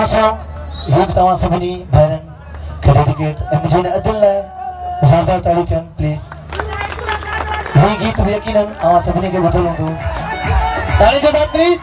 अच्छा ही सभिनी भाइरनि खे डेडिकेट ऐं मुंहिंजे हिन अदिल लाइ ज़ोरदार ताड़ी थियनि प्लीज़ हीउ गीत बि यकीननि तव्हां सभिनी खे ॿुधल हूंदो ताड़ी जो साथ प्लीज़